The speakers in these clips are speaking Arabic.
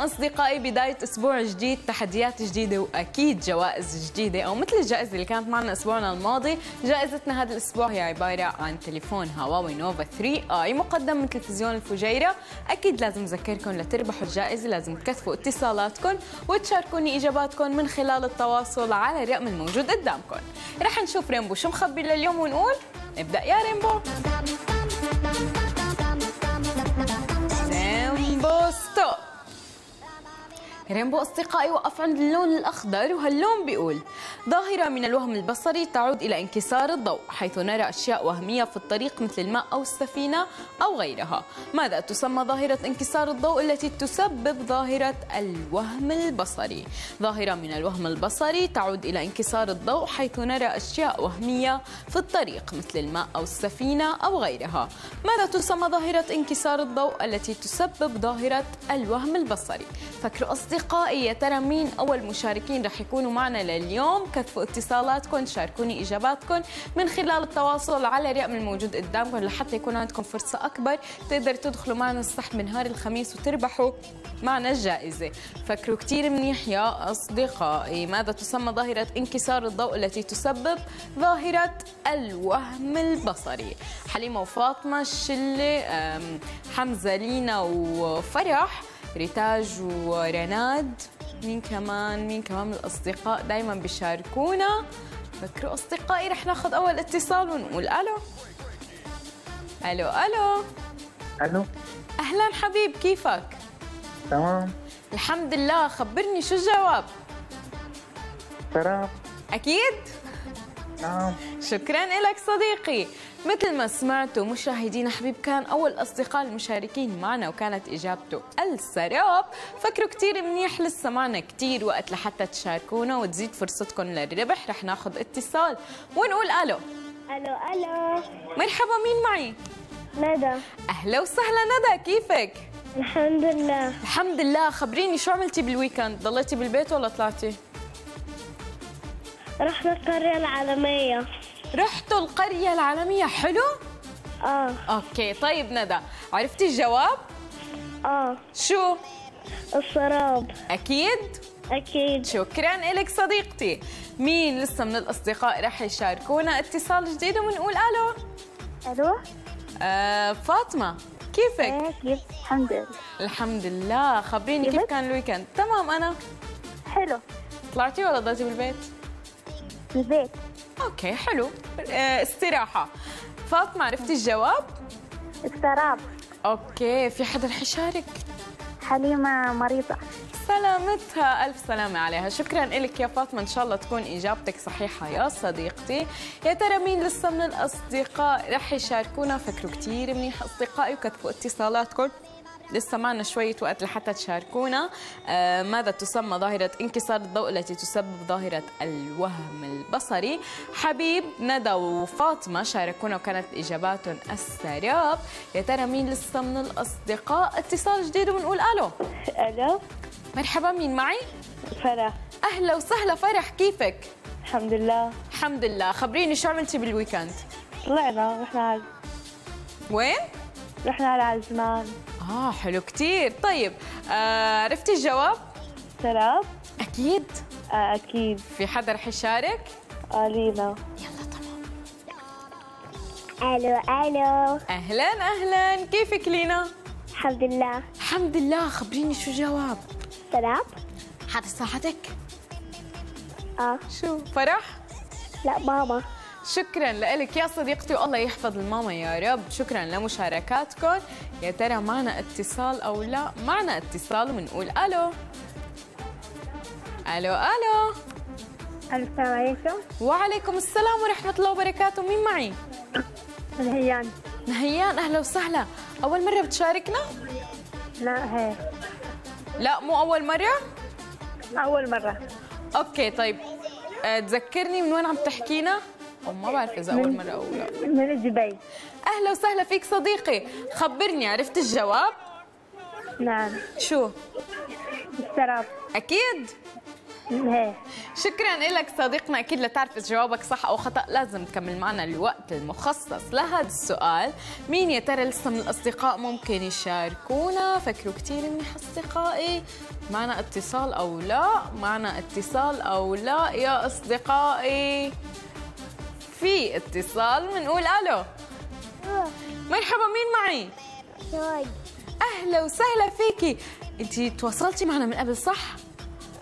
أصدقائي بداية أسبوع جديد تحديات جديدة وأكيد جوائز جديدة أو مثل الجائزة اللي كانت معنا أسبوعنا الماضي جائزتنا هذا الأسبوع هي عبارة عن تليفون هواوي نوفا 3 آي مقدم من تلفزيون الفجيرة. أكيد لازم أذكركم لتربحوا الجائزة لازم تكثفوا اتصالاتكم وتشاركوني إجاباتكم من خلال التواصل على الرقم الموجود قدامكم. رح نشوف ريمبو شو مخبي لليوم ونقول نبدأ. يا ريمبو Rainbow stop. Rainbow أصدقائي وقف عند اللون الأخضر وهاللون بيقول ظاهرة من الوهم البصري تعود إلى انكسار الضوء حيث نرى أشياء وهمية في الطريق مثل الماء أو السفينة أو غيرها. ماذا تسمى ظاهرة انكسار الضوء التي تسبب ظاهرة الوهم البصري؟ ظاهرة من الوهم البصري تعود إلى انكسار الضوء حيث نرى أشياء وهمية في الطريق مثل الماء أو السفينة أو غيرها. ماذا تسمى ظاهرة انكسار الضوء التي تسبب ظاهرة الوهم البصري؟ فكروا أصدقائي أصدقائي يا ترى مين أول مشاركين رح يكونوا معنا لليوم؟ كتفوا اتصالاتكم شاركوني إجاباتكم. من خلال التواصل على الرقم الموجود قدامكم لحتى يكون عندكم فرصة أكبر تقدروا تدخلوا معنا السحب نهار الخميس وتربحوا معنا الجائزة. فكروا كثير منيح يا أصدقائي. ماذا تسمى ظاهرة انكسار الضوء التي تسبب؟ ظاهرة الوهم البصري. حليمة وفاطمة الشلة حمزة لينا وفرح. ريتاج ورناد مين كمان؟ مين كمان من الأصدقاء دائما بيشاركونا. فكروا أصدقائي رح ناخذ أول اتصال ونقول ألو. ألو ألو. ألو. أهلا حبيب كيفك؟ تمام. الحمد لله خبرني شو الجواب؟ سراب أكيد؟ نعم. شكرا لك صديقي. مثل ما سمعتوا مشاهدينا حبيب كان أول أصدقاء المشاركين معنا وكانت إجابته السراب فكروا كتير منيح لسه معنا كتير وقت لحتى تشاركونا وتزيد فرصتكم للربح. رح ناخذ اتصال ونقول ألو. ألو ألو. مرحبا مين معي؟ ندى. أهلا وسهلا ندى كيفك؟ الحمد لله. الحمد لله. خبريني شو عملتي بالويكند؟ ضليتي بالبيت ولا طلعتي؟ رحنا القرية العالمية. رحتوا القرية العالمية؟ حلو؟ آه. okay طيب ندى عرفتي الجواب؟ آه. شو؟ السراب. أكيد؟ أكيد. شكرا لك صديقتي. مين لسه من الأصدقاء رح يشاركونا اتصال جديد وبنقول ألو؟ ألو؟ آه فاطمة كيفك؟ كيف؟ الحمد لله. الحمد لله. خبريني كيف؟ كان ال weekend؟ تمام أنا؟ حلو. طلعتي ولا ضليتي بالبيت؟ في البيت. okay حلو. آه استراحة. فاطمة عرفتي الجواب؟ السراب okay في حدا رح يشارك؟ حليمة مريضة. سلامتها. ألف سلامة عليها. شكرا لك يا فاطمة. إن شاء الله تكون إجابتك صحيحة يا صديقتي. يا ترى مين لسه من الأصدقاء رح يشاركونا؟ فكروا كتير منيح أصدقائي وكتبوا اتصالاتكم. لسه معنا شوية وقت لحتى تشاركونا. آه ماذا تسمى ظاهرة انكسار الضوء التي تسبب ظاهرة الوهم البصري؟ حبيب ندى وفاطمة شاركونا وكانت إجاباتهم السراب يا ترى مين لسه من الأصدقاء؟ اتصال جديد وبنقول ألو. ألو. مرحبا مين معي؟ فرح. أهلا وسهلا فرح كيفك؟ الحمد لله. الحمد لله. خبريني شو عملتي بالويكند؟ طلعنا رحنا على وين؟ رحنا على عزمان. آه حلو كتير. طيب آه عرفتي الجواب؟ سراب أكيد. آه أكيد. في حدا رح يشارك؟ آه لينا يلا تمام. ألو ألو. أهلا أهلا. كيفك لينا؟ الحمد لله. الحمد لله. خبريني شو الجواب؟ سراب حدا ساعدك؟ آه. شو فرح؟ لا ماما. شكرا لك يا صديقتي. والله يحفظ الماما يا رب. شكرا لمشاركاتكم. يا ترى معنا اتصال أو لا؟ معنا اتصال وبنقول ألو. ألو ألو. السلام عليكم. وعليكم السلام ورحمة الله وبركاته. مين معي؟ الهيان نهيان. أهلا وسهلا. أول مرة بتشاركنا؟ لا هي. لا مو أول مرة؟ أول مرة. أوكي طيب. أه، تذكرني من وين عم تحكينا؟ أو ما بعرف إذا أول مرة أو لا. من دبي أهلا وسهلا فيك صديقي. خبرني عرفت الجواب؟ نعم. شو؟ السراب أكيد؟ إيه. شكرا لك صديقنا أكيد لتعرف إذا جوابك صح أو خطأ لازم تكمل معنا الوقت المخصص لهذا السؤال. مين يا ترى لسه من الأصدقاء ممكن يشاركونا؟ فكروا كثير منيح أصدقائي. معنا اتصال أو لا؟ معنا اتصال أو لا يا أصدقائي؟ في اتصال بنقول ألو. مرحبا مين معي؟ شوي. أهلا وسهلا فيكي. أنت تواصلتي معنا من قبل صح؟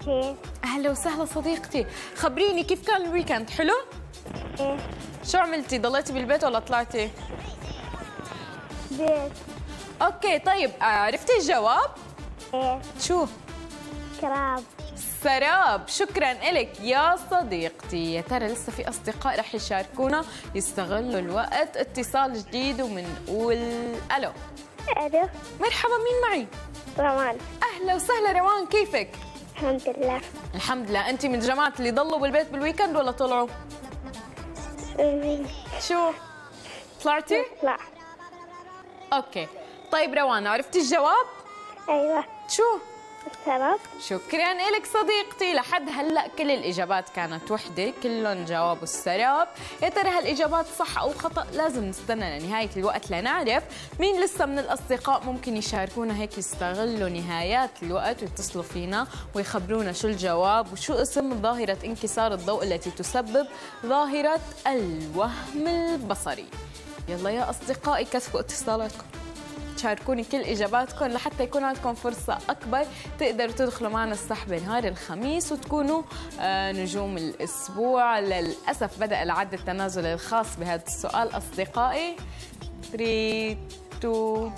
كيف؟ أهلا وسهلا صديقتي. خبريني كيف كان الويكند حلو؟ إيه شو عملتي؟ ضليتي بالبيت ولا طلعتي؟ بيت. okay طيب عرفتي الجواب؟ إيه. شو؟ كراب. سراب. شكرا لك يا صديقتي. يا ترى لسه في أصدقاء رح يشاركونا؟ يستغلوا الوقت. اتصال جديد ومنقول ألو. ألو. مرحبا مين معي؟ روان. أهلا وسهلا. روان كيفك؟ الحمد لله. الحمد لله. أنت من جماعة اللي ضلوا بالبيت بال weekend ولا طلعوا؟ شو؟ طلعتي؟ لا. okay. طيب روان عرفتي الجواب؟ أيوه. شو؟ السراب شكرا لك صديقتي. لحد هلأ كل الإجابات كانت وحدة كلهم جاوبوا السراب. يا ترى هالإجابات صح أو خطأ؟ لازم نستنى لنهاية الوقت لنعرف مين لسه من الأصدقاء ممكن يشاركونا هيك يستغلوا نهايات الوقت ويتصلوا فينا ويخبرونا شو الجواب وشو اسم ظاهرة انكسار الضوء التي تسبب ظاهرة الوهم البصري. يلا يا أصدقائي كثفوا اتصالاتكم. تشاركوني كل إجاباتكم لحتى يكون عندكم فرصة أكبر تقدروا تدخلوا معنا السحب نهار الخميس وتكونوا آه، نجوم الأسبوع. للأسف بدأ العد التنازلي الخاص بهذا السؤال أصدقائي. 3 2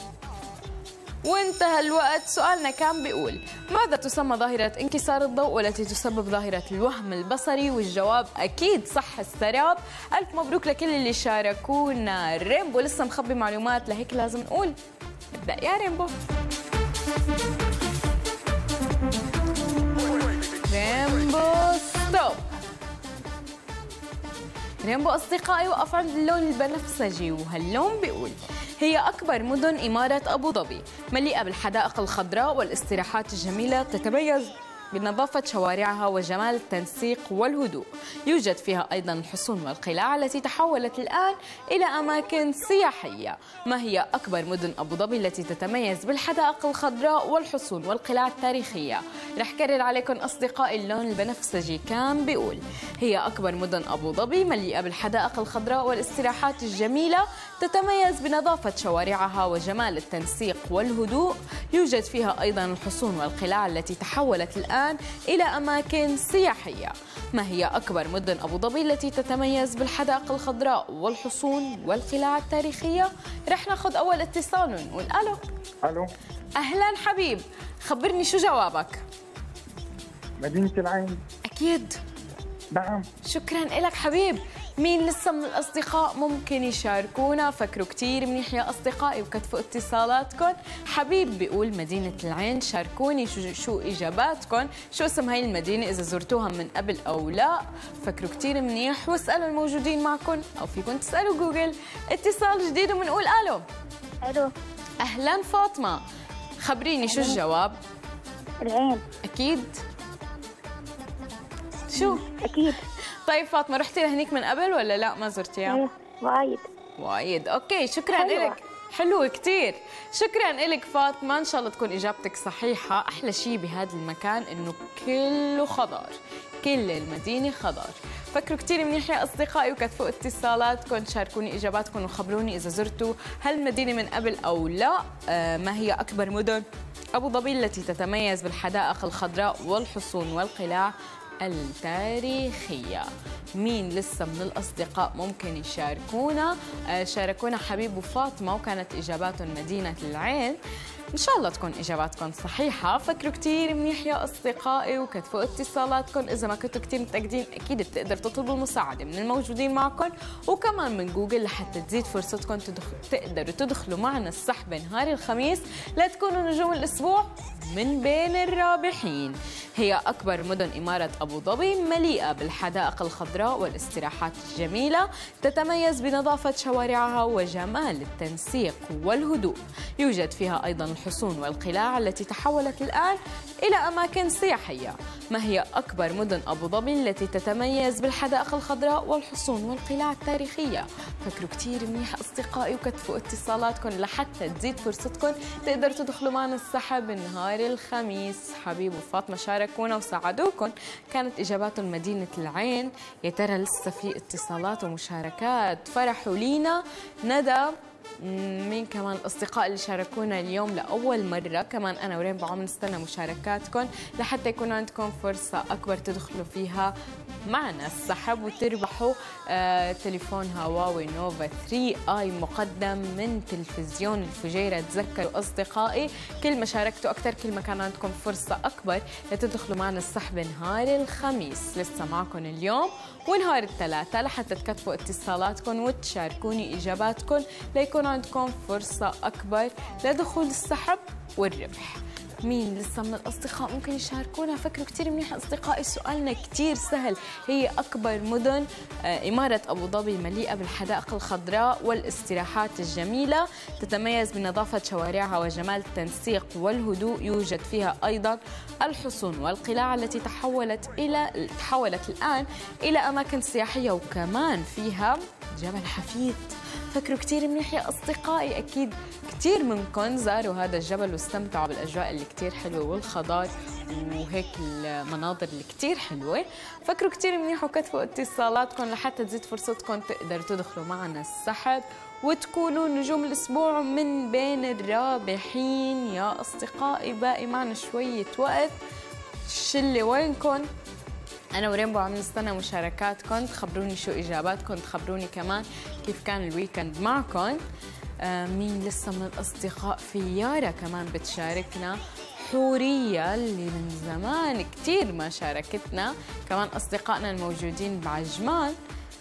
وانتهى الوقت. سؤالنا كان بيقول ماذا تسمى ظاهرة انكسار الضوء والتي تسبب ظاهرة الوهم البصري؟ والجواب أكيد صح السراب ألف مبروك لكل اللي شاركونا. Rainbow لسه مخبي معلومات لهيك لازم نقول. ابدأ يا Rainbow. Rainbow stop. Rainbow أصدقائي وقف عند اللون البنفسجي وهاللون بيقول. هي أكبر مدن إمارة أبو ظبي مليئة بالحدائق الخضراء والإستراحات الجميلة تتميز بنظافة شوارعها وجمال التنسيق والهدوء. يوجد فيها أيضا الحصون والقلاع التي تحولت الآن إلى أماكن سياحية. ما هي أكبر مدن أبو ظبي التي تتميز بالحدائق الخضراء والحصون والقلاع التاريخية؟ رح كرر عليكم أصدقائي اللون البنفسجي كان بيقول. هي أكبر مدن أبو ظبي مليئة بالحدائق الخضراء والاستراحات الجميلة تتميز بنظافة شوارعها وجمال التنسيق والهدوء. يوجد فيها أيضا الحصون والقلاع التي تحولت الآن إلى أماكن سياحية. ما هي أكبر مدن أبو ظبي التي تتميز بالحدائق الخضراء والحصون والقلاع التاريخية؟ رح ناخذ أول اتصال ونقول ألو. ألو. أهلا حبيب. خبرني شو جوابك؟ مدينة العين. أكيد. نعم. شكرا لك حبيب. مين لسه من الأصدقاء ممكن يشاركونا؟ فكروا كتير منيح يا أصدقائي وكتفوا اتصالاتكم. حبيب بيقول مدينة العين شاركوني شو, شو إجاباتكم. شو اسم هاي المدينة إذا زرتوها من قبل أو لا؟ فكروا كتير منيح واسألوا الموجودين معكم أو فيكم تسألوا جوجل. اتصال جديد وبنقول ألو. ألو. أهلا فاطمة. خبريني شو الجواب؟ العين. أكيد. شو؟ أكيد. طيب فاطمة رحتي لهنيك من قبل ولا لا؟ ما زرتيها؟ إيه وايد. وايد. أوكي شكرا حلوة. لك. حلو كتير. شكرا لك فاطمة. إن شاء الله تكون إجابتك صحيحة. أحلى شيء بهذا المكان إنه كله خضار. كل المدينة خضار. فكروا كتير منيح يا أصدقائي وكتفوا اتصالاتكم. شاركوني إجاباتكم وخبروني إذا زرتوا هالمدينة من قبل أو لا. آه ما هي أكبر مدن؟ أبو ظبي التي تتميز بالحدائق الخضراء والحصون والقلاع. التاريخية. مين لسه من الأصدقاء ممكن يشاركونا؟ آه، شاركونا حبيب وفاطمة وكانت إجاباتهم مدينة العين إن شاء الله تكون إجاباتكم صحيحة. فكروا كتير منيح يا أصدقائي وكتفوا اتصالاتكم. إذا ما كنتوا كتير متأكدين أكيد بتقدر تطلبوا المساعدة من الموجودين معكم. وكمان من جوجل لحتى تزيد فرصتكم تدخل تقدروا تدخلوا معنا السحب نهار الخميس. لتكونوا نجوم الأسبوع. من بين الرابحين. هي أكبر مدن إمارة أبو ظبي مليئة بالحدائق الخضراء والاستراحات الجميلة تتميز بنظافة شوارعها وجمال التنسيق والهدوء. يوجد فيها أيضا الحصون والقلاع التي تحولت الآن إلى أماكن سياحية. ما هي أكبر مدن أبو ظبي التي تتميز بالحدائق الخضراء والحصون والقلاع التاريخية؟ فكروا كتير منيح أصدقائي وكتفوا اتصالاتكم لحتى تزيد فرصتكم تقدروا تدخلوا معنا السحب نهار الخميس. حبيب وفاطمة شاركونا وساعدوكم كانت إجاباتهم مدينة العين. يا ترى لسه في اتصالات ومشاركات؟ فرحوا لينا. ندى مين كمان الاصدقاء اللي شاركونا اليوم لأول مرة؟ كمان أنا ورينبو عم نستنى مشاركاتكم لحتى يكون عندكم فرصة أكبر تدخلوا فيها معنا. السحب وتربحوا آه تليفون هواوي نوفا 3 آي مقدم من تلفزيون الفجيرة. تذكروا أصدقائي كل ما شاركتوا أكثر كل ما كان عندكم فرصة أكبر لتدخلوا معنا السحب نهار الخميس. لسه معكم اليوم ونهار الثلاثاء لحتى تكتفوا اتصالاتكم وتشاركوني اجاباتكم ليكون عندكم فرصة أكبر لدخول السحب والربح. مين لسه من الأصدقاء ممكن يشاركونا؟ فكروا كثير منيح أصدقائي سؤالنا كثير سهل. هي أكبر مدن آه، إمارة أبو ظبي مليئة بالحدائق الخضراء والاستراحات الجميلة. تتميز بنظافة شوارعها وجمال التنسيق والهدوء. يوجد فيها أيضا الحصون والقلاع التي تحولت إلى تحولت الآن إلى أماكن سياحية وكمان فيها جبل حفيد. فكروا كثير منيح يا أصدقائي. أكيد كثير منكم زاروا هذا الجبل واستمتعوا بالأجواء اللي كثير حلوة والخضار وهيك المناظر اللي كثير حلوة. فكروا كثير منيح وكتفوا اتصالاتكم لحتى تزيد فرصتكم تقدروا تدخلوا معنا السحب وتكونوا نجوم الأسبوع من بين الرابحين. يا أصدقائي باقي معنا شوية وقت. الشلة وينكم أنا ورينبو عم نستنى مشاركاتكم تخبروني شو اجاباتكم تخبروني كمان كيف كان الويكند معكم آه مين لسه من الأصدقاء في يارا كمان بتشاركنا. حورية اللي من زمان كتير ما شاركتنا. كمان أصدقائنا الموجودين بعجمان.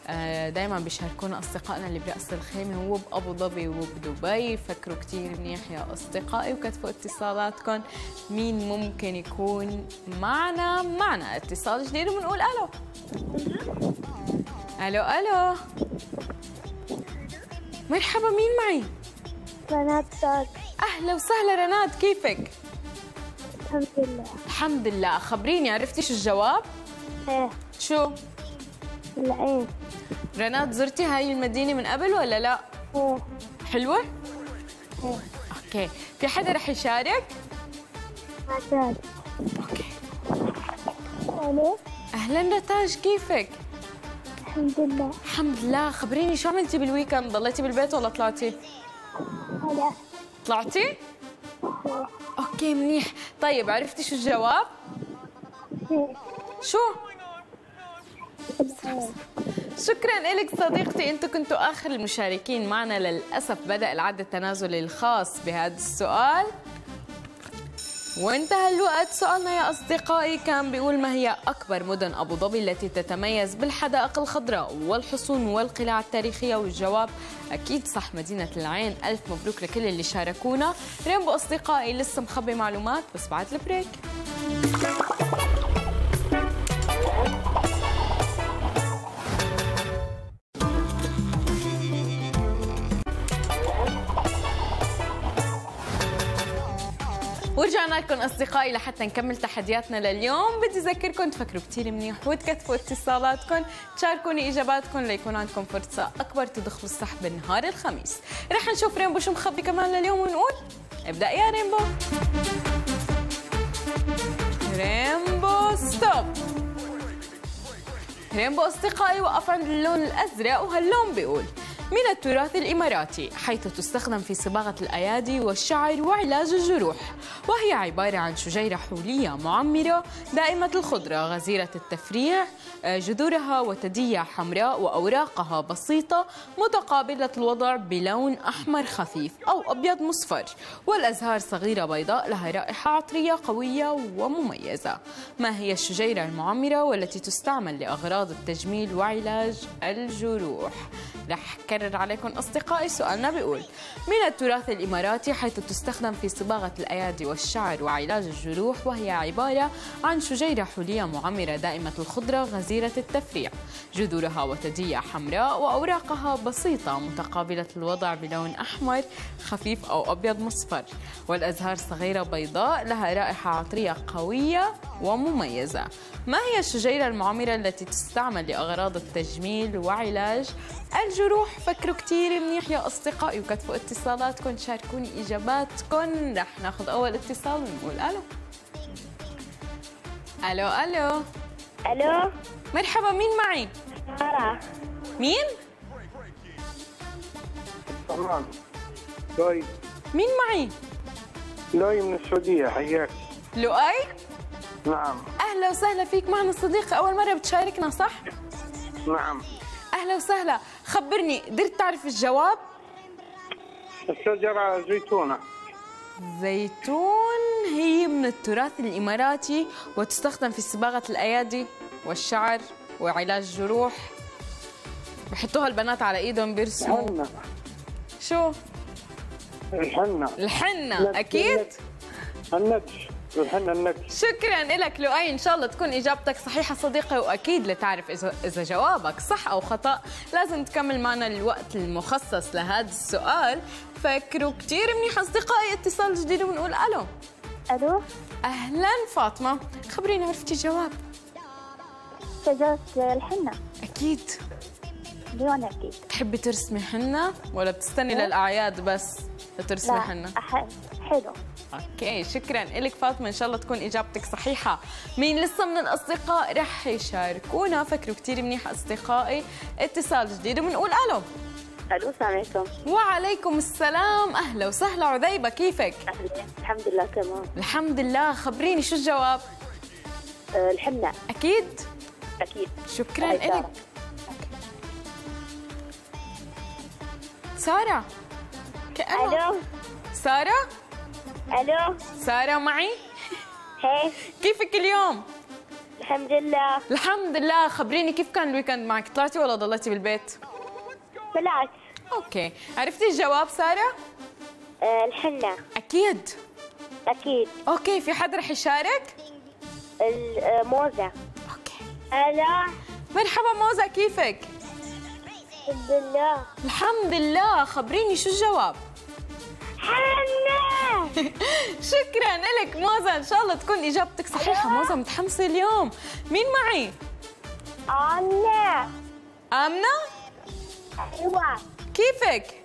آه، دائما بيشاركونا أصدقائنا اللي برأس الخيمة هو بأبو ظبي وبدبي فكروا كثير منيح يا أصدقائي وكتفوا اتصالاتكم. مين ممكن يكون معنا؟ معنا اتصال جديد وبنقول ألو. ألو ألو. مرحبا مين معي؟ رنات صاد. أهلا وسهلا رناد كيفك؟ الحمد لله. الحمد لله. خبريني عرفتي شو الجواب؟ إيه. شو؟ العين رناد زرتي هاي المدينة من قبل ولا لا؟ إيه. حلوة؟ إيه. okay. في حدا رح يشارك؟ عشان okay. ألو أهلا رتاج كيفك؟ الحمد لله. الحمد لله. خبريني شو عملتي بال weekend؟ ضليتي بالبيت ولا طلعتي؟ هلا طلعتي؟ أوكي منيح. طيب عرفتي شو الجواب؟ إيه. شو؟ شكرا لك صديقتي. أنتم كنتوا آخر المشاركين معنا للأسف. بدأ العد التنازلي الخاص بهذا السؤال. وانتهى الوقت. سؤالنا يا أصدقائي. كان بيقول ما هي أكبر مدن أبو ظبي التي تتميز بالحدائق الخضراء والحصون والقلاع التاريخية؟ والجواب أكيد صح. مدينة العين. ألف مبروك لكل اللي شاركونا. رينبو أصدقائي لسه مخبي معلومات بس بعد البريك. ورجعنا لكم أصدقائي لحتى نكمل تحدياتنا لليوم. بدي أذكركم تفكروا كثير منيح وتكتفوا اتصالاتكم. تشاركوني إجاباتكم ليكون عندكم فرصة أكبر تدخلوا السحب نهار الخميس. رح نشوف Rainbow شو مخبي كمان لليوم ونقول ابدأ يا Rainbow. Rainbow stop. Rainbow أصدقائي وقف عند اللون الأزرق وهاللون بيقول من التراث الإماراتي حيث تستخدم في صباغة الأيادي والشعر وعلاج الجروح. وهي عبارة عن شجيرة حولية معمرة دائمة الخضرة غزيرة التفريع آه، جذورها وتدية حمراء وأوراقها بسيطة متقابلة الوضع بلون أحمر خفيف أو أبيض مصفر. والأزهار صغيرة بيضاء لها رائحة عطرية قوية ومميزة. ما هي الشجيرة المعمرة والتي تستعمل لأغراض التجميل وعلاج الجروح؟ رح كرر عليكم أصدقائي سؤالنا بيقول من التراث الإماراتي حيث تستخدم في صباغة الأيادي والشعر وعلاج الجروح وهي عبارة عن شجيرة حلية معمرة دائمة الخضرة غزيرة التفريع. جذورها وتدية حمراء وأوراقها بسيطة متقابلة الوضع بلون أحمر خفيف أو أبيض مصفر. والأزهار صغيرة بيضاء لها رائحة عطرية قوية ومميزة. ما هي الشجيرة المعمرة التي تستعمل لأغراض التجميل وعلاج الجروح. فكروا كثير منيح يا أصدقائي وكتبوا اتصالاتكم شاركوني إجاباتكم. رح ناخذ أول اتصال ونقول ألو. ألو ألو. ألو. مرحبا مين معي؟ سارة. مين؟ تمام لؤي. مين معي؟ لؤي من السعودية حياك. لؤي؟ نعم. أهلا وسهلا فيك معنا صديقي أول مرة بتشاركنا صح؟ نعم. أهلا وسهلا. خبرني قدرت تعرف الجواب؟ الشجرة زيتونة. زيتون هي من التراث الإماراتي وتستخدم في صباغة الأيادي والشعر وعلاج الجروح. بحطوها البنات على إيدهم بيرسموا. الحنة. شو؟ الحنة. الحنة أكيد؟ النقش النقش شكرا لك لؤي. إن شاء الله تكون إجابتك صحيحة صديقي وأكيد لتعرف اذا جوابك صح أو خطأ لازم تكمل معنا الوقت المخصص لهذا السؤال. فكروا كثير منيح أصدقائي اتصال جديد ونقول ألو. ألو. أهلا فاطمة. خبريني عرفتي الجواب؟ شجرة الحنة. أكيد. لون أكيد. تحبي ترسمي حنة ولا بتستني للأعياد بس لترسمي لا حنه حلو. أوكي شكرا لك فاطمة إن شاء الله تكون إجابتك صحيحة. مين لسه من الأصدقاء؟ رح يشاركونا. فكروا كثير منيح أصدقائي. اتصال جديد وبنقول ألو. ألو السلام عليكم. وعليكم السلام. أهلا وسهلا. عذيبة كيفك؟ أهلا الحمد لله تمام. الحمد لله. خبريني شو الجواب؟ أه، الحنة أكيد؟ أكيد. شكرا لك سارة. سارة كأنه ألو. سارة؟ ألو؟ سارة معي؟ هي كيفك اليوم؟ الحمد لله. الحمد لله. خبريني كيف كان ال weekend معك؟ طلعتي ولا ضليتي بالبيت؟ طلعت. okay. عرفتي الجواب سارة؟ أه، الحنة. أكيد. أكيد. okay. في حد رح يشارك؟ الموزة okay. ألو؟ مرحبا موزة كيفك؟ الحمد لله. الحمد لله. خبريني شو الجواب؟ شكرا لك موزة إن شاء الله تكون إجابتك صحيحة. موزة متحمسة اليوم. مين معي؟ أنا! آمنة؟ أيوه. كيفك؟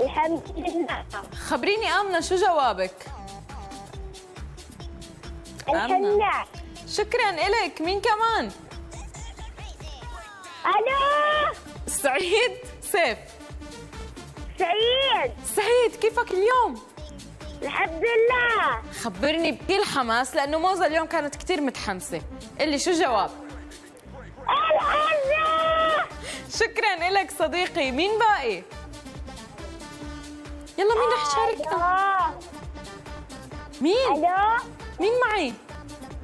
الحمد لله. خبريني آمنة شو جوابك؟ آمنة. الحنة شكرا لك. مين كمان؟ ألو سعيد سيف. سعيد. سعيد كيفك اليوم؟ الحمد لله. خبرني بكل حماس لأنه موزة اليوم كانت كثير متحمسة. اللي شو الجواب؟ الحنة شكرا لك صديقي. مين باقي؟ يلا مين رح يشاركنا؟ ألو مين؟ ألو؟ مين معي؟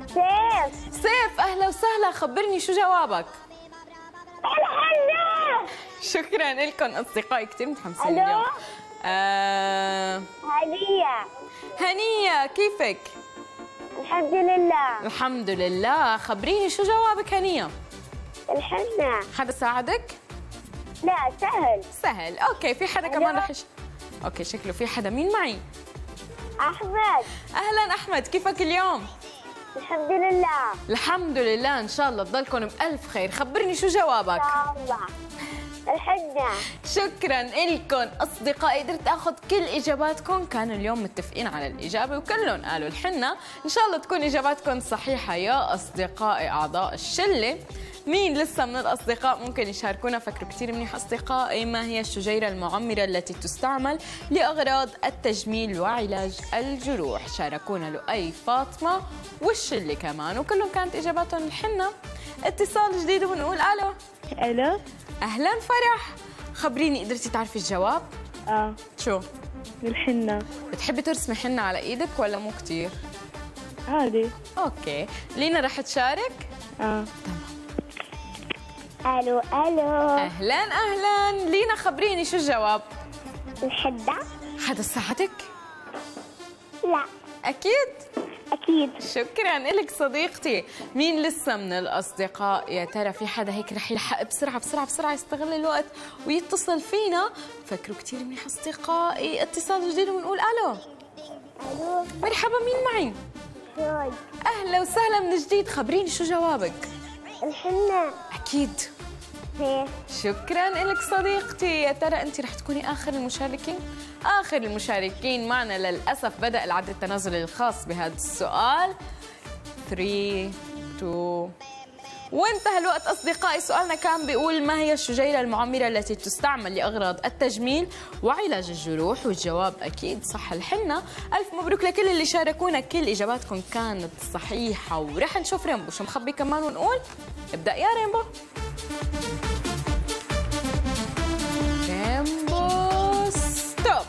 سيف. سيف أهلا وسهلا. خبرني شو جوابك؟ الحنة شكرا لكم أصدقائي كثير متحمسين؟ اليوم. آه هدية هنية كيفك؟ الحمد لله. الحمد لله. خبريني شو جوابك هنية؟ الحنة. حدا ساعدك لا سهل. سهل. okay في حدا كمان؟ رح يش... okay شكله في حدا. مين معي؟ أحمد. أهلا أحمد. كيفك اليوم؟ الحمد لله. الحمد لله. إن شاء الله تضلكم بألف خير. خبرني شو جوابك؟ الله. الحنة شكرا لكم أصدقائي قدرت آخذ كل إجاباتكم. كانوا اليوم متفقين على الإجابة وكلهم قالوا الحنة. إن شاء الله تكون إجاباتكم صحيحة يا أصدقائي أعضاء الشلة. مين لسه من الأصدقاء؟ ممكن يشاركونا. فكروا كثير منيح أصدقائي ما هي الشجيرة المعمرة التي تستعمل لأغراض التجميل وعلاج الجروح؟ شاركونا لؤي فاطمة والشلة كمان. وكلهم كانت إجاباتهم الحنة. اتصال جديد ونقول ألو. ألو. أهلا فرح. خبريني قدرتي تعرفي الجواب؟ آه. شو؟ الحنة. بتحبي ترسمي حنة على إيدك ولا مو كتير؟ عادي. أوكي. لينا رح تشارك؟ آه. ألو ألو. أهلا أهلا. لينا خبريني شو الجواب؟ الحدة. حدا ساعدك؟ لا. أكيد؟ أكيد. شكرا لك صديقتي. مين لسه من الأصدقاء؟ يا ترى في حدا هيك رح يلحق بسرعة بسرعة بسرعة يستغل الوقت ويتصل فينا؟ فكروا كثير منيح أصدقائي. اتصال جديد ونقول ألو. ألو. مرحبا مين معي؟ شوي أهلا وسهلا من جديد. خبريني شو جوابك؟ الحنة. أكيد. شكرا لك صديقتي. يا ترى انت رح تكوني آخر المشاركين؟ آخر المشاركين معنا للأسف بدأ العد التنازلي الخاص بهذا السؤال. 3 2 وانتهى الوقت أصدقائي. سؤالنا كان بيقول ما هي الشجيرة المعمرة التي تستعمل لأغراض التجميل وعلاج الجروح؟ والجواب أكيد صح. الحنه ألف مبروك لكل اللي شاركونا. كل إجاباتكم كانت صحيحة. ورح نشوف ريمبو شو مخبي كمان ونقول؟ ابدأ يا Rainbow Rainbow stop.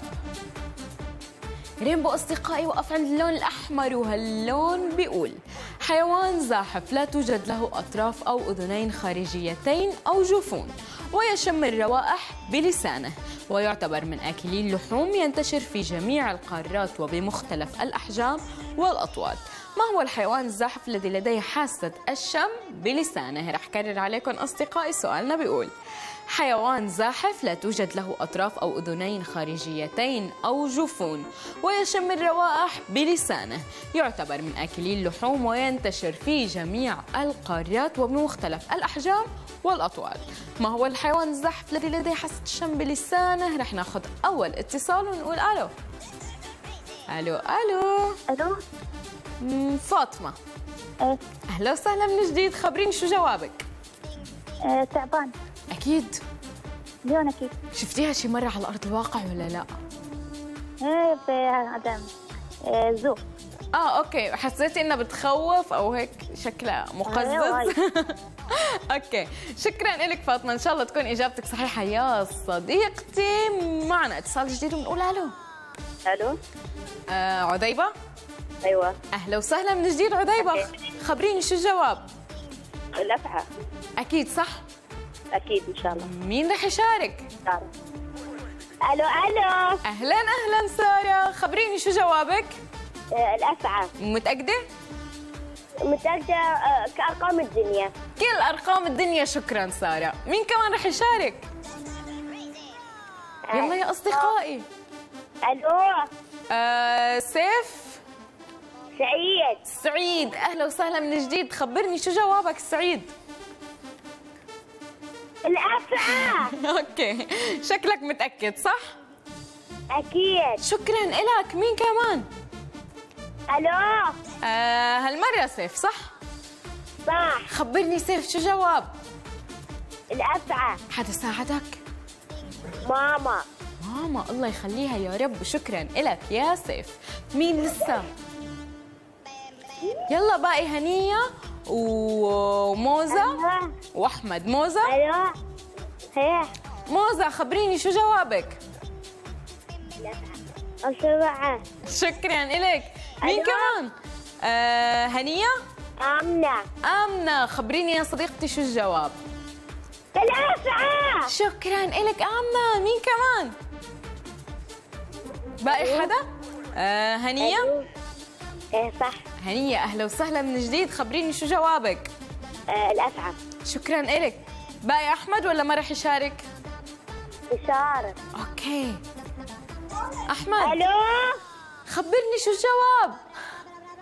Rainbow أصدقائي وقف عند اللون الأحمر وهاللون بيقول حيوان زاحف لا توجد له أطراف أو أذنين خارجيتين أو جفون ويشم الروائح بلسانه ويعتبر من آكلي اللحوم ينتشر في جميع القارات وبمختلف الأحجام والأطوال ما هو الحيوان الزاحف الذي لديه حاسة الشم بلسانه؟ رح كرر عليكم أصدقائي سؤالنا بيقول حيوان زاحف لا توجد له أطراف أو أذنين خارجيتين أو جفون ويشم الروائح بلسانه. يعتبر من آكلي اللحوم وينتشر في جميع القارات وبمختلف الأحجام والأطوال. ما هو الحيوان الزاحف الذي لديه حاسة الشم بلسانه؟ رح ناخذ أول اتصال ونقول ألو. ألو ألو. ألو. إيه أهلا وسهلا من جديد خبريني شو جوابك؟ آه، تعبان. أكيد. لونك كيف؟ شفتيها شي مرة على أرض الواقع ولا لا؟ إيه في هذا آه، zoo. آه okay. حسيتي إنها بتخوف أو هيك شكلها أيوة، مقزز okay. شكرا لك فاطمة. إن شاء الله تكون إجابتك صحيحة. يا صديقتي معنا اتصال جديد ونقول ألو. ألو. آه عديبه أيوه. أهلا وسهلا من جديد عديبه خبريني شو الجواب؟ الأفعى. أكيد صح؟ أكيد إن شاء الله. مين رح يشارك؟ ساره ألو ألو. أهلا أهلا سارة. خبريني شو جوابك؟ آه، الأفعى. متأكدة؟ متأكدة آه، كأرقام الدنيا. كل أرقام الدنيا شكرا سارة. مين كمان رح يشارك؟ يلا يا أصدقائي. ألو. آه سيف؟ سعيد. سعيد أهلا وسهلا من جديد. خبرني شو جوابك سعيد؟ الافعى okay. شكلك متأكد صح؟ أكيد. شكرا لك مين كمان؟ ألو. آه هالمرة سيف صح؟ صح. خبرني سيف شو جواب؟ الافعى حدا ساعدك؟ ماما. ماما الله يخليها يا رب. شكرا لك يا سيف. مين لسه؟ يلا باقي هنيه وموزة وأحمد. موزة؟ ألو هي. موزة خبريني شو جوابك؟ السبعة شكرا لك مين ألو. كمان؟ آه هنية؟ آمنة. آمنة. خبريني يا صديقتي شو الجواب؟ الأفعى شكرا لك آمنة. مين كمان؟ باقي حدا؟ آه هنية؟ ألو. إيه صح. هنية أهلا وسهلا من جديد. خبريني شو جوابك؟ آه الأفعى شكرا لك باقي أحمد ولا ما رح يشارك؟ إشارة أوكي. أحمد. ألو؟ خبرني شو الجواب؟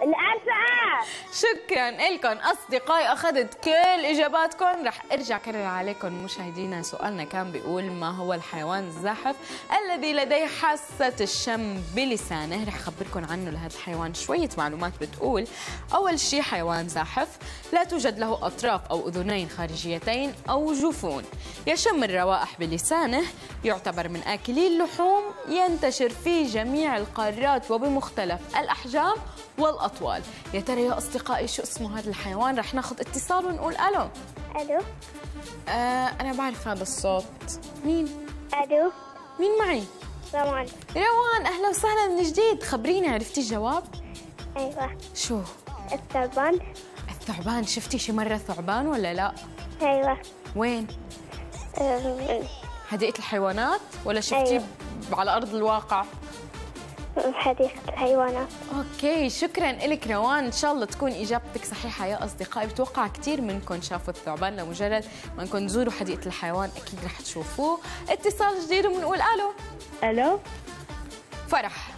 الأفعى شكرا لكم أصدقائي أخذت كل إجاباتكم. رح أرجع كرر عليكم مشاهدينا. سؤالنا كان بيقول ما هو الحيوان الزاحف الذي لديه حاسة الشم بلسانه؟ رح أخبركم عنه لهذا الحيوان. شوية معلومات بتقول أول شيء حيوان زاحف لا توجد له أطراف أو أذنين خارجيتين أو جفون. يشم الروائح بلسانه يعتبر من اكلي اللحوم ينتشر في جميع القارات وبمختلف الأحجام والأطوال. يا ترى يا أصدقائي شو اسمه هذا الحيوان؟ رح ناخذ اتصال ونقول ألو. ألو. آه أنا بعرف هذا الصوت. مين؟ ألو. مين معي؟ روان. روان أهلا وسهلا من جديد. خبريني عرفتي الجواب؟ أيوة. شو؟ الثعبان. الثعبان. شفتي شي مرة ثعبان ولا لا؟ أيوة. وين؟ أم، الحيوانات ولا شفتيه أيوة. على أرض الواقع؟ بحديقة الحيوانات. أوكي شكرا لك روان. إن شاء الله تكون إجابتك صحيحة يا أصدقائي. بتوقع كثير منكم شافوا الثعبان لمجرد ما انكم تزوروا حديقة الحيوان أكيد رح تشوفوه. اتصال جديد وبنقول ألو؟ ألو؟ فرح.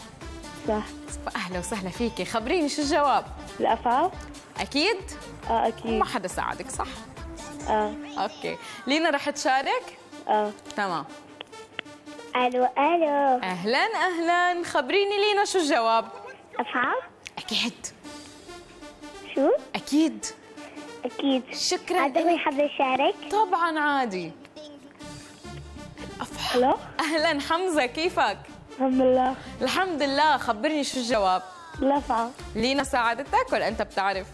صح. أهلا وسهلا فيكي خبريني شو الجواب؟ الافعى أكيد؟ آه أكيد. ما حدا ساعدك صح؟ آه. أوكي. لينا رح تشارك؟ آه. تمام. ألو ألو. أهلا أهلا. خبريني لينا شو الجواب؟ افعى أكيد. شو؟ أكيد. أكيد. شكرا عدوي حاب يشارك طبعا عادي. ألو. أهلا. حمزة كيفك؟ الحمد لله. الحمد لله. خبرني شو الجواب؟ الافعى لينا ساعدتك ولا أنت بتعرف؟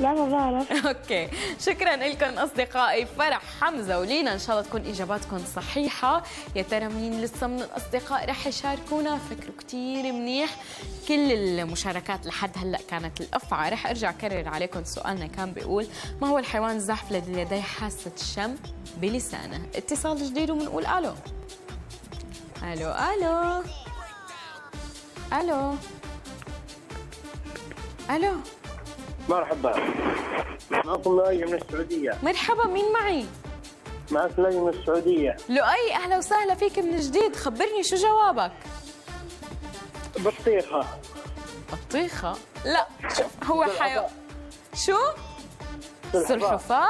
لا ما بعرف. أوكي. شكرا لكم أصدقائي فرح حمزة ولينا إن شاء الله تكون إجاباتكم صحيحة. يا ترى مين لسه من الأصدقاء رح يشاركونا؟ فكروا كثير منيح. كل المشاركات لحد هلأ كانت الافعى رح أرجع أكرر عليكم سؤالنا كان بيقول ما هو الحيوان الزاحف الذي لديه حاسة الشم بلسانه؟ اتصال جديد وبنقول ألو. ألو ألو. ألو. ألو. مرحبا. معكم لؤي من السعودية. مرحبا مين معي؟ معك لؤي من السعودية. لؤي أهلا وسهلا فيك من جديد. خبرني شو جوابك؟ بطيخة. بطيخة؟ لا شوف هو حيو شو؟ سلحفاة.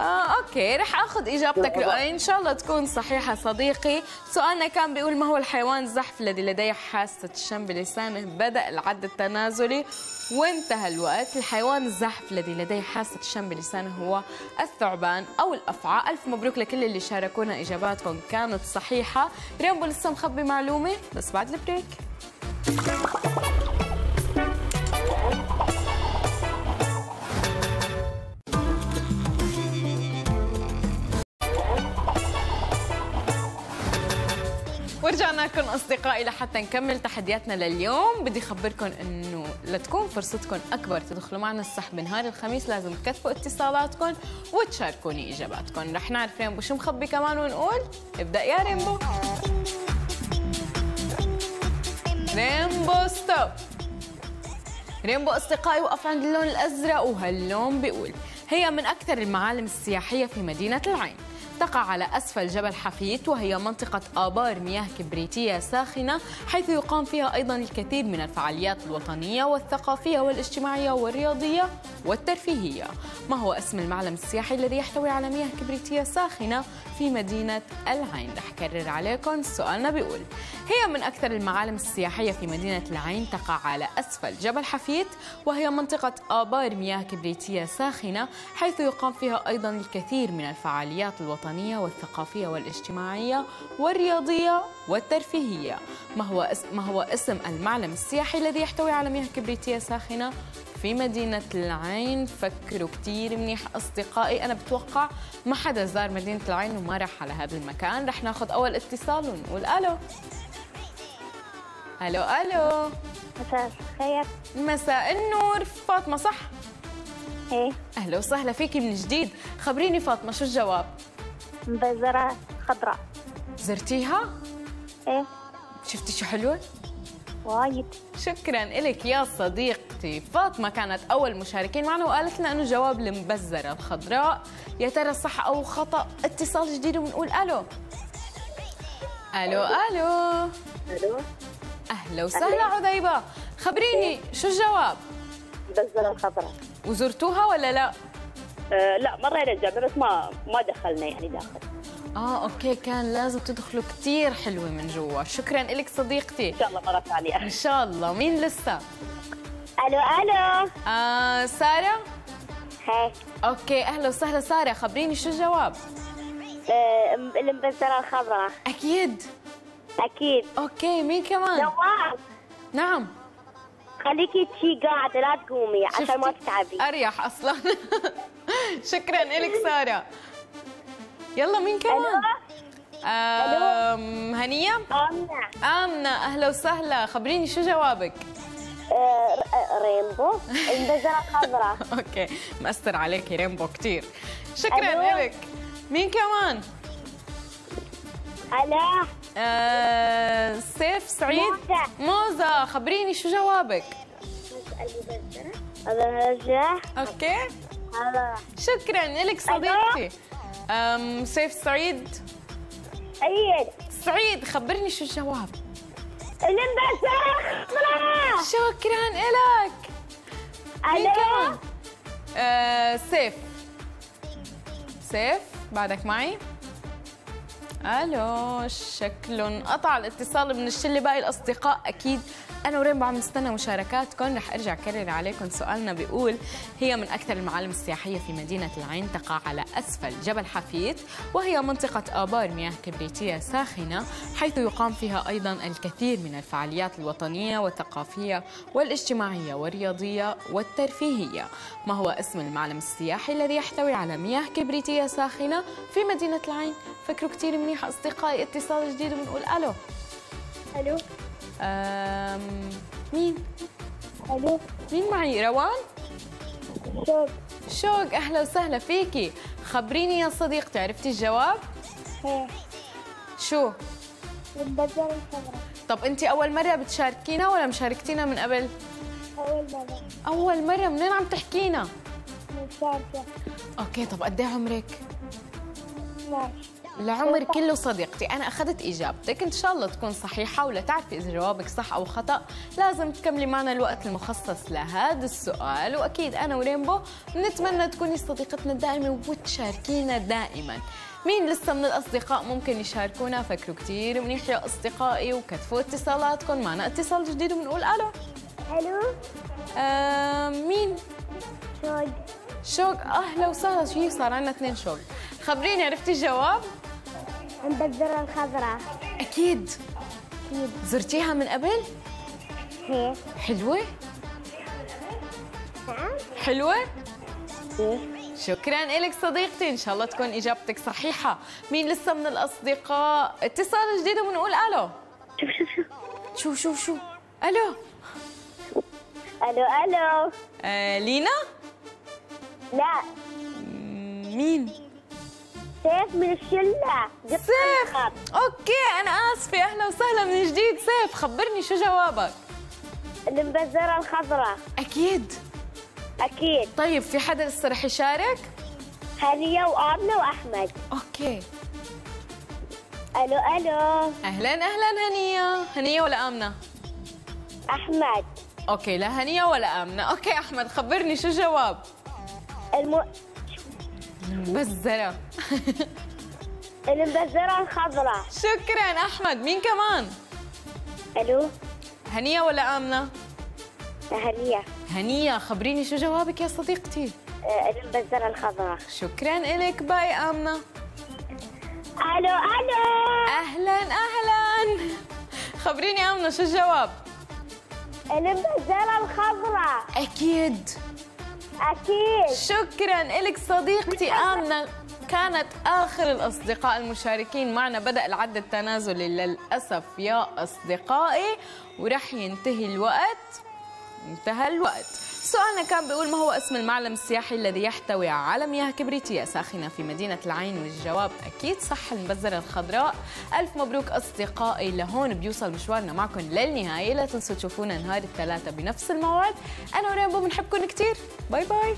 آه okay رح آخذ إجابتك. لؤي. إن شاء الله تكون صحيحة صديقي. سؤالنا كان بيقول ما هو الحيوان الزحف الذي لديه حاسة الشم بلسانه؟ بدأ العد التنازلي. وانتهى الوقت. الحيوان الزحف الذي لديه حاسة الشم بلسانه هو الثعبان أو الأفعى. ألف مبروك لكل اللي شاركونا إجاباتهم كانت صحيحة. Rainbow لسه مخبي معلومة بس بعد ال break. ورجعنا لكم أصدقائي لحتى نكمل تحدياتنا لليوم بدي أخبركم إنه لتكون فرصتكم أكبر تدخلوا معنا السحب نهار الخميس. لازم تكثفوا اتصالاتكم وتشاركوني إجاباتكم. رح نعرف Rainbow شو مخبي كمان ونقول. ابدأ يا Rainbow. Rainbow stop Rainbow أصدقائي وقف عند اللون الأزرق وهاللون بيقول هي من أكثر المعالم السياحية في مدينة العين. تقع على أسفل جبل حفيت وهي منطقة آبار مياه كبريتية ساخنة حيث يقام فيها أيضا الكثير من الفعاليات الوطنية والثقافية والاجتماعية والرياضية والترفيهية. ما هو اسم المعلم السياحي الذي يحتوي على مياه كبريتية ساخنة في مدينة العين؟ رح كرر عليكم سؤالنا بيقول هي من أكثر المعالم السياحية في مدينة العين تقع على أسفل جبل حفيت وهي منطقة آبار مياه كبريتية ساخنة حيث يقام فيها أيضا الكثير من الفعاليات الوطنية والثقافية والاجتماعية والرياضية والترفيهية. ما هو اسم ما هو اسم المعلم السياحي الذي يحتوي على مياه كبريتية ساخنة في مدينة العين؟ فكروا كتير منيح أصدقائي. أنا بتوقع ما حدا زار مدينة العين وما راح على هذا المكان. رح ناخذ أول اتصال ونقول ألو. ألو ألو. مساء الخير. مساء النور. فاطمة صح؟ إيه. أهلا وسهلا فيكي من جديد. خبريني فاطمة شو الجواب؟ مبزرة خضراء. زرتيها؟ إيه. شفتي شو حلوة؟ وايد. شكرا لك يا صديقتي. فاطمة كانت أول مشاركين معنا وقالت لنا أنه جواب المبزرة الخضراء. يا ترى صح أو خطأ؟ اتصال جديد وبنقول ألو. ألو ألو. ألو. أهلا وسهلا عذيبة. خبريني شو الجواب؟ المبزرة الخضراء. وزرتوها ولا لا؟ آه لا مرينا الجامعة بس ما ما دخلنا يعني داخل. آه okay كان لازم تدخلوا كتير حلوة من جوا. شكرا لك صديقتي. إن شاء الله مرة ثانية. إن شاء الله. مين لسه؟ ألو ألو. آه سارة؟ هي okay أهلا وسهلا. سارة خبريني شو الجواب؟ آه، الخضراء أكيد. أكيد. okay مين كمان؟ نواف نعم. خليكي تشي قاعدة لا تقومي عشان ما؟ تتعبي. أريح أصلا. شكرا لك سارة. يلا مين كمان؟ آم، هنية؟ آمنة آمنة. أهلا وسهلا. خبريني شو جوابك؟ آه، آه، Rainbow. المبزرة الخضراء okay. مأثر عليكي ريمبو كتير. شكرا ألو. لك مين كمان؟ ألا آه سيف سعيد. موزة. موزة خبريني شو جوابك؟ هذا أوكي. هذا. شكرا لك صديقتي. أم سيف سعيد. أيد سعيد خبرني شو الجواب؟ شكرا لك. مين كمان؟ آه سيف. سيف بعدك معي. ألو شكلهم قطع الاتصال من الشلة باقي الأصدقاء أكيد أنا وريم عم نستنى مشاركاتكم. رح أرجع كرر عليكم سؤالنا. بيقول هي من أكثر المعالم السياحية في مدينة العين تقع على أسفل جبل حفيد وهي منطقة آبار مياه كبريتية ساخنة حيث يقام فيها أيضا الكثير من الفعاليات الوطنية والثقافية والاجتماعية والرياضية والترفيهية. ما هو اسم المعلم السياحي الذي يحتوي على مياه كبريتية ساخنة في مدينة العين؟ فكروا كثير منيح أصدقائي. اتصال جديد وبنقول ألو. أم... مين؟ ألو. مين معي؟ روان؟ شوف شوق أهلا وسهلا فيكي. خبريني يا صديقتي عرفتي الجواب؟ هي شو؟ البزر الخضراء طب أنت أول مرة بتشاركينا ولا مشاركتينا من قبل؟ أول مرة. أول مرة منين عم تحكينا؟ مشاركة أوكي طب قد إيه عمرك؟ 12 العمر كله صديقتي. أنا أخذت إجابتك. إن شاء الله تكون صحيحة ولا تعرفي إذا جوابك صح أو خطأ لازم تكملي معنا الوقت المخصص لهذا السؤال. وأكيد أنا ورينبو بنتمنى تكوني صديقتنا الدائمه وتشاركينا دائما. مين لسه من الأصدقاء ممكن يشاركونا؟ فكروا كثير منيح يا أصدقائي وكتفوا اتصالاتكم معنا. اتصال جديد وبنقول ألو. ألو. آه مين؟ شوق. شوق. أهلا وسهلا. شو صار عندنا اثنين شوق. خبريني عرفتي الجواب؟ البزرة الخضراء. أكيد. أكيد. زرتيها من قبل؟ هي حلوة؟ نعم. حلوة؟ هي شكرا لك صديقتي. إن شاء الله تكون إجابتك صحيحة. مين لسه من الأصدقاء؟ اتصال جديد وبنقول ألو. شو شو شو؟ ألو. ألو ألو. آه لينا؟ لا. مين؟ سيف من الشلة. سيف! okay أنا آسفة. أهلا وسهلا من جديد. سيف خبرني شو جوابك؟ المبزرة الخضراء. أكيد. أكيد. طيب في حدا لسه رح يشارك؟ هنية وآمنة وأحمد. okay. ألو ألو. أهلا أهلا هنيه هنيه ولا آمنة؟ أحمد. okay لا هنيه ولا آمنة. okay أحمد خبرني شو الجواب الم... بزرة البزرة الخضراء. شكرا أحمد. مين كمان؟ ألو؟ هنية ولا آمنة؟ هنية. هنية خبريني شو جوابك يا صديقتي؟ آه، البزرة الخضراء. شكرا لك باي آمنة. ألو ألو. أهلا أهلا. خبريني آمنة شو الجواب؟ البزرة الخضراء. أكيد. شكرا لك صديقتي آمنة. كانت آخر الأصدقاء المشاركين معنا. بدأ العد التنازلي للأسف يا أصدقائي ورح ينتهي الوقت. انتهى الوقت. سؤالنا كان بيقول ما هو اسم المعلم السياحي الذي يحتوي على مياه كبريتية ساخنة في مدينة العين والجواب أكيد صح المبزرة الخضراء. ألف مبروك أصدقائي لهون بيوصل مشوارنا معكم للنهاية. لا تنسوا تشوفونا نهار الثلاثاء بنفس الموعد. أنا ورينبو بنحبكم كتير. باي باي.